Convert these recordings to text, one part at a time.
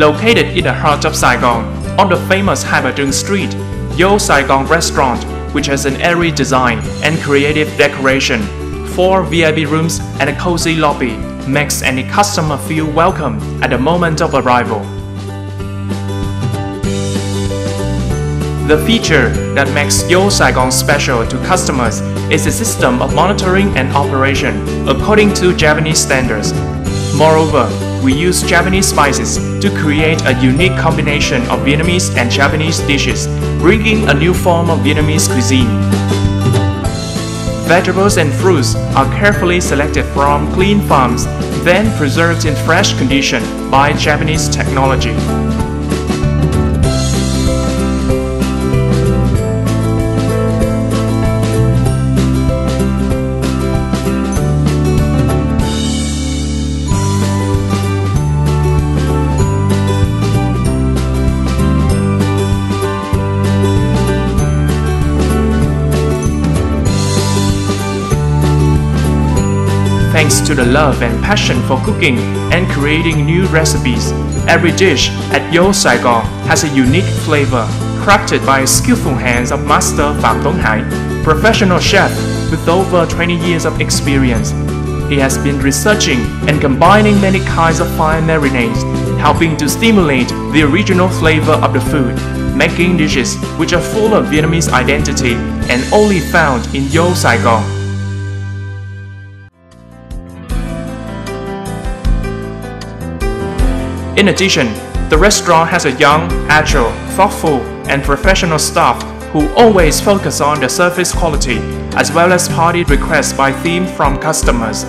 Located in the heart of Saigon, on the famous Hai Street, Zo Saigon Restaurant, which has an airy design and creative decoration, four VIP rooms and a cozy lobby, makes any customer feel welcome at the moment of arrival. The feature that makes Zo Saigon special to customers is a system of monitoring and operation according to Japanese standards. Moreover, we use Japanese spices to create a unique combination of Vietnamese and Japanese dishes, bringing a new form of Vietnamese cuisine. Vegetables and fruits are carefully selected from clean farms, then preserved in fresh condition by Japanese technology. Thanks to the love and passion for cooking and creating new recipes, every dish at Zo Saigon has a unique flavor, crafted by skillful hands of Master Phạm Tuấn Hải, professional chef with over 20 years of experience. He has been researching and combining many kinds of fine marinades, helping to stimulate the original flavor of the food, making dishes which are full of Vietnamese identity and only found in Zo Saigon. In addition, the restaurant has a young, agile, thoughtful, and professional staff who always focus on the service quality as well as party requests by theme from customers.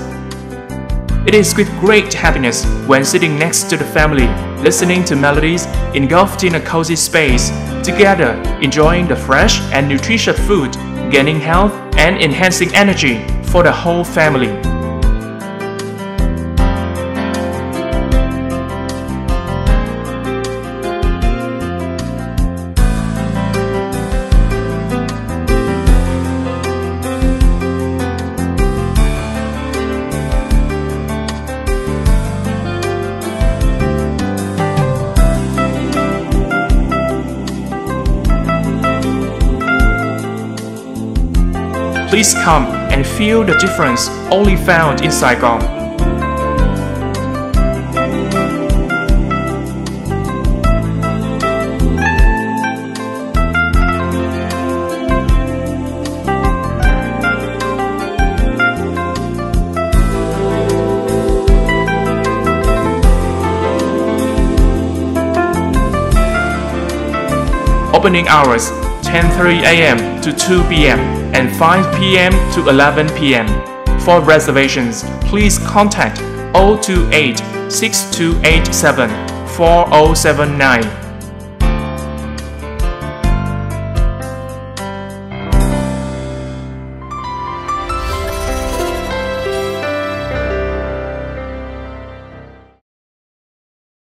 It is with great happiness when sitting next to the family, listening to melodies engulfed in a cozy space, together enjoying the fresh and nutritious food, gaining health and enhancing energy for the whole family. Please come and feel the difference only found in Saigon. Opening hours 10:30 a.m. to 2 p.m and 5 p.m. to 11 p.m. For reservations, please contact 028 6287 4079